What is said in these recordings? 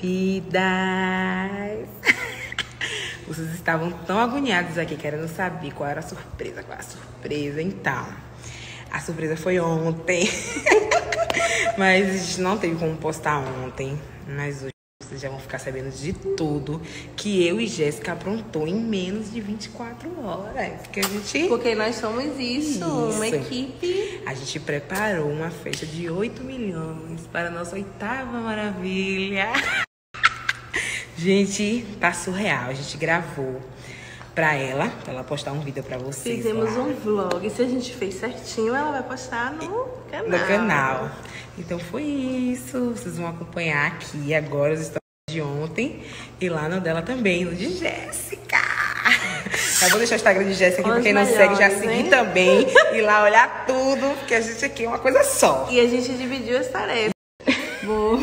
vidas! Vocês estavam tão agoniados aqui querendo saber qual era a surpresa, qual era a surpresa. Então, a surpresa foi ontem. Mas a gente não teve como postar ontem. Mas hoje vocês já vão ficar sabendo de tudo que eu e Jéssica aprontou em menos de 24 horas. Que a gente. Porque nós somos isso, uma Isso. equipe. A gente preparou uma festa de 8 milhões para a nossa oitava maravilha. Gente, tá surreal. A gente gravou pra ela, pra ela postar um vídeo pra vocês. Fizemos lá um vlog. Se a gente fez certinho, ela vai postar no canal. no canal. Então foi isso. Vocês vão acompanhar aqui agora os stories de ontem e lá no dela também, no de Jéssica. Eu vou deixar o Instagram de Jéssica aqui pra quem não segue já seguir hein? também e lá olhar tudo, porque a gente aqui é uma coisa só. E a gente dividiu as tarefas. Boa.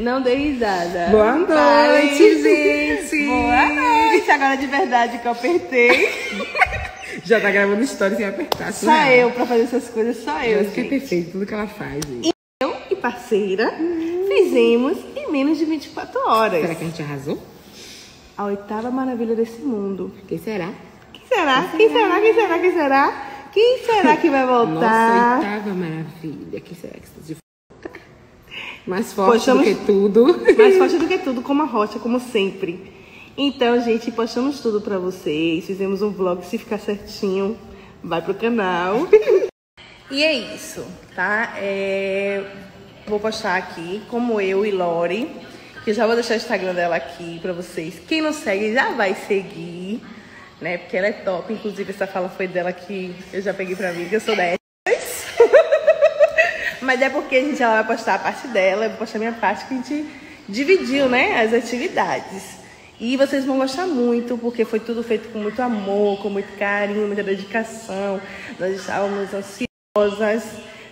Não dei risada. Boa noite, Vai. gente. Boa noite. Agora de verdade que eu apertei. Já tá gravando stories sem apertar. Só eu pra fazer essas coisas, só eu. Jéssica é gente. perfeito, tudo que ela faz. gente. Eu e parceira fizemos em menos de 24 horas. Será que a gente arrasou? A oitava maravilha desse mundo. Quem será? Quem será? Quem será? Quem será? Quem será? Quem será que vai Nossa voltar? oitava maravilha. Quem será que está de? Mais forte Postamos- do que tudo. Mais forte do que tudo, como a rocha, como sempre. Então, gente, postamos tudo pra vocês. Fizemos um vlog, se ficar certinho, vai pro canal. E é isso, tá? É, Vou postar aqui, como eu e Lori, que eu já vou deixar o Instagram dela aqui pra vocês. Quem não segue já vai seguir, né? Porque ela é top. Inclusive, essa fala foi dela que eu já peguei pra mim, que eu sou 10. Mas é porque a gente ela vai postar a parte dela, eu vou postar a minha parte que a gente dividiu, né, as atividades. E vocês vão gostar muito, porque foi tudo feito com muito amor, com muito carinho, muita dedicação. Nós estávamos ansiosas,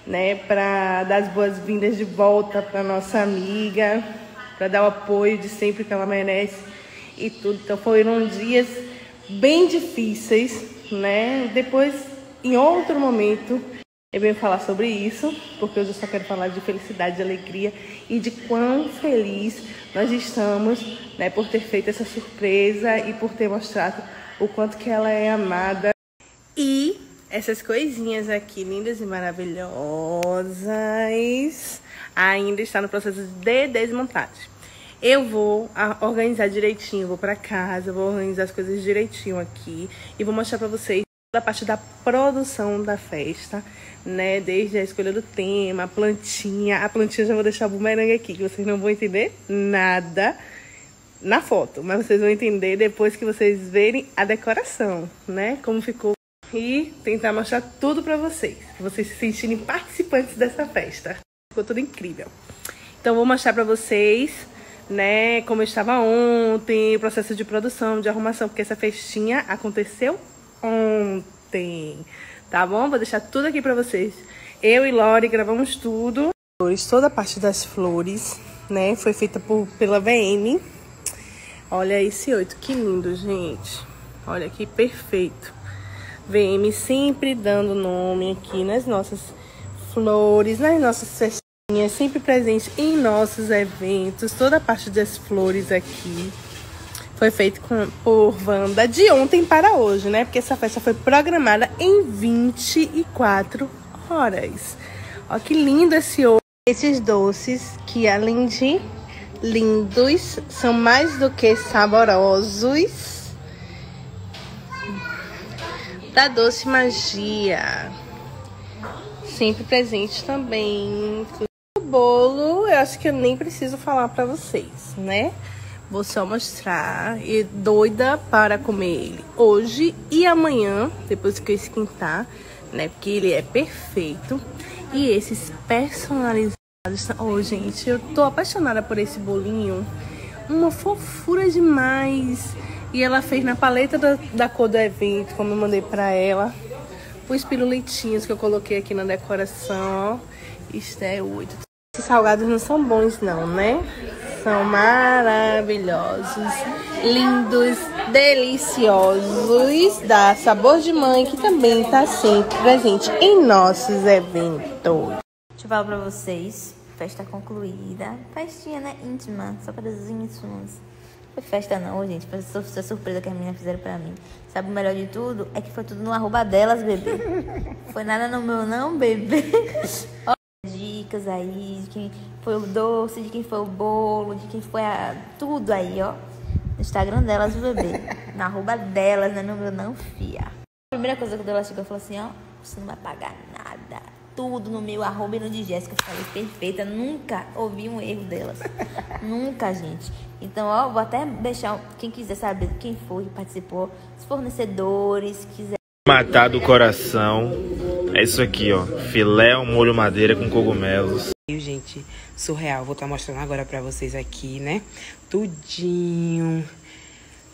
né, para dar as boas-vindas de volta para nossa amiga, para dar o apoio de sempre que ela merece e tudo. Então foram dias bem difíceis, né? Depois, em outro momento, eu venho falar sobre isso, porque hoje eu só quero falar de felicidade, de alegria e de quão feliz nós estamos, né, por ter feito essa surpresa e por ter mostrado o quanto que ela é amada. E essas coisinhas aqui, lindas e maravilhosas, ainda está no processo de desmontagem. Eu vou organizar direitinho, vou pra casa, vou organizar as coisas direitinho aqui e vou mostrar pra vocês toda a parte da produção da festa, né? Desde a escolha do tema, a plantinha. A plantinha já vou deixar bumerangue aqui, que vocês não vão entender nada na foto, mas vocês vão entender depois que vocês verem a decoração, né? Como ficou e tentar mostrar tudo pra vocês, vocês se sentirem participantes dessa festa. Ficou tudo incrível. Então vou mostrar pra vocês, né, como eu estava ontem, o processo de produção, de arrumação, porque essa festinha aconteceu ontem, tá bom? Vou deixar tudo aqui pra vocês. Eu e Lori gravamos tudo. Toda a parte das flores, né, foi feita por, pela VM. Olha esse oito, que lindo, gente. Olha que perfeito. VM sempre dando nome aqui nas nossas flores, nas nossas festinhas, sempre presente em nossos eventos. Toda a parte das flores aqui foi feito com, por Wanda de ontem para hoje, né? Porque essa festa foi programada em 24 horas. Olha que lindo esse ouro. Esses doces que além de lindos, são mais do que saborosos. Da Doce Magia. Sempre presente também. O bolo, eu acho que eu nem preciso falar pra vocês, né? Vou só mostrar. E doida para comer ele hoje e amanhã, depois que eu esquentar, né? Porque ele é perfeito. E esses personalizados. Oh, gente, eu tô apaixonada por esse bolinho. Uma fofura demais. E ela fez na paleta da, da cor do evento, como eu mandei pra ela. Os pirulitinhos que eu coloquei aqui na decoração, ó. Isto é oito. Esses salgados não são bons, não, né? São maravilhosos, lindos, deliciosos, da Sabor de Mãe, que também tá sempre presente em nossos eventos. Deixa eu falar pra vocês. Festa concluída. Festinha, né? Íntima, só para os íntimos. Foi festa não, gente. Foi essa surpresa que as meninas fizeram pra mim. Sabe o melhor de tudo? É que foi tudo no arroba delas, bebê. Foi nada no meu não, bebê. Dicas aí de quem foi o doce, de quem foi o bolo, de quem foi a... tudo aí, ó. No Instagram delas, o bebê. Na arroba delas, né? No meu não, fia. A primeira coisa que ela chegou, falou assim, ó. Você não vai pagar nada tudo no meu arroba e no de Jéssica. Eu falei, perfeita. Nunca ouvi um erro delas. Nunca, gente. Então, ó, vou até deixar quem quiser saber quem foi que participou, os fornecedores, quiser. Matar do coração. É isso aqui, ó. Filé ao molho madeira com cogumelos. Gente, surreal. Vou estar tá mostrando agora pra vocês aqui, né? Tudinho.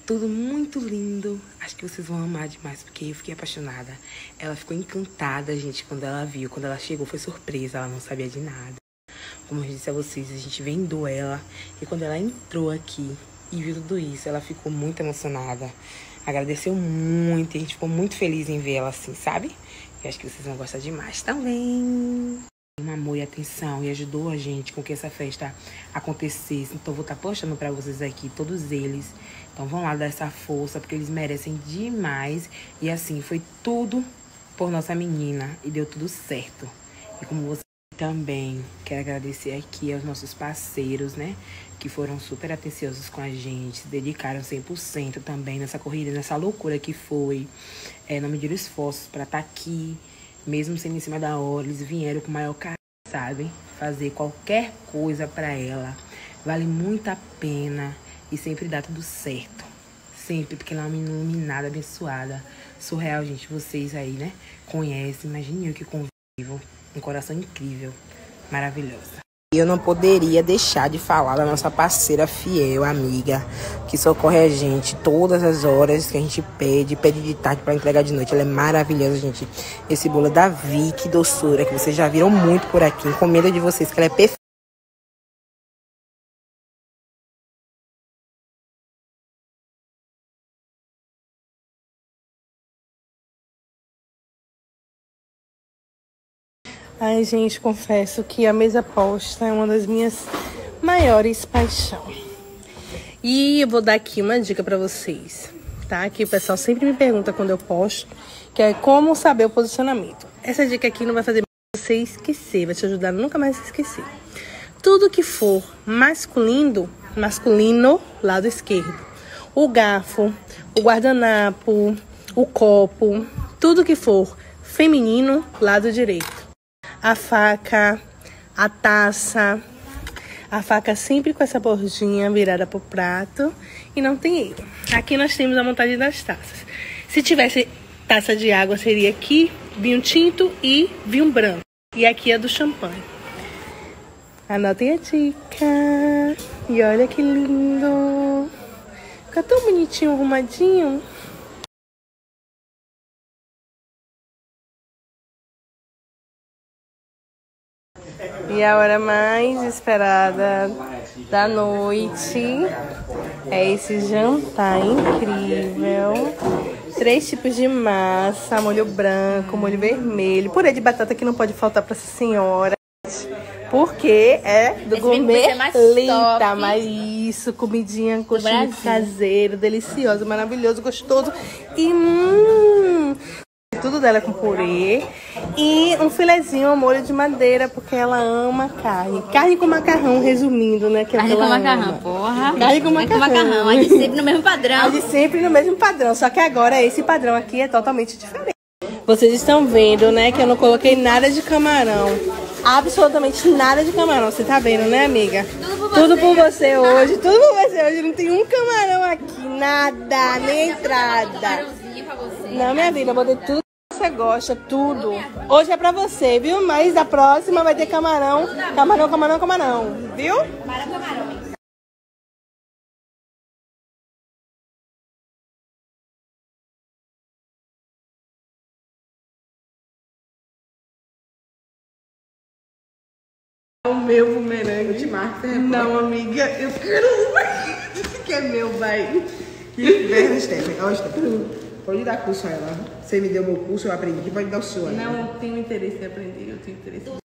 Tudo muito lindo. Acho que vocês vão amar demais, porque eu fiquei apaixonada. Ela ficou encantada, gente, quando ela viu. Quando ela chegou, foi surpresa. Ela não sabia de nada. Como eu disse a vocês, a gente vendou ela. E quando ela entrou aqui e viu tudo isso, ela ficou muito emocionada. Agradeceu muito. E a gente ficou muito feliz em ver ela assim, sabe? E acho que vocês vão gostar demais também um amor e atenção e ajudou a gente com que essa festa acontecesse. Então vou estar tá postando para vocês aqui todos eles. Então vão lá dar essa força porque eles merecem demais e assim foi tudo por nossa menina e deu tudo certo. E como você também quero agradecer aqui aos nossos parceiros, né, que foram super atenciosos com a gente, se dedicaram 100% também nessa corrida, nessa loucura que foi. É, não mediram esforços para estar tá aqui mesmo sendo em cima da hora, eles vieram com maior carinho, sabe? Fazer qualquer coisa para ela. Vale muito a pena e sempre dá tudo certo. Sempre, porque ela é uma iluminada, abençoada. Surreal, gente. Vocês aí, né? Conhecem, imagine eu que convivo. Um coração incrível, maravilhosa. Eu não poderia deixar de falar da nossa parceira fiel, amiga, que socorre a gente todas as horas que a gente pede, pede de tarde para entregar de noite. Ela é maravilhosa, gente. Esse bolo é da Vicky doçura, que vocês já viram muito por aqui. Encomenda de vocês, que ela é perfeita. Ai, gente, confesso que a mesa posta é uma das minhas maiores paixões. E eu vou dar aqui uma dica para vocês, tá? Que o pessoal sempre me pergunta quando eu posto, que é como saber o posicionamento. Essa dica aqui não vai fazer você esquecer, vai te ajudar a nunca mais esquecer. Tudo que for masculino, masculino, lado esquerdo. O garfo, o guardanapo, o copo, tudo que for feminino, lado direito a faca, a taça. A faca sempre com essa bordinha virada pro prato e não tem erro. Aqui nós temos a montagem das taças. Se tivesse taça de água, seria aqui vinho tinto e vinho branco. E aqui é do champanhe. Anotem a dica. E olha que lindo. Fica tão bonitinho, arrumadinho. E a hora mais esperada da noite é esse jantar incrível. Três tipos de massa, molho branco, molho vermelho, purê de batata que não pode faltar para essa senhora. Porque é do Esse gourmet lenta, mas isso, comidinha, coxinha caseiro, delicioso, maravilhoso, gostoso. E hum, tudo dela é com purê. E um filezinho ao molho de madeira, porque ela ama carne. Carne com macarrão, resumindo, né? Que é carne com macarrão, ama. porra. Carne com macarrão. Com macarrão. A de sempre no mesmo padrão. A de sempre no mesmo padrão. Só que agora esse padrão aqui é totalmente diferente. Vocês estão vendo, né, que eu não coloquei nada de camarão. Absolutamente nada de camarão. Você tá vendo, né, amiga? Tudo por você, tudo por você hoje. Tudo por você hoje. Não tem um camarão aqui. Nada, nem entrada. Não, minha vida, eu botei tudo você gosta, tudo. Hoje é pra você, viu? Mas da próxima vai ter camarão. Camarão, camarão, camarão. Viu? Camarão, camarão. O meu bumerangue. Eu te marco, Não, amiga, eu quero um. que é meu, vai. Que inferno, Stephanie. Ó, Stephanie. Pode dar curso a ela. Você me deu meu curso, eu aprendi. Pode dar o seu. Não, eu tenho interesse em aprender. Eu tenho interesse.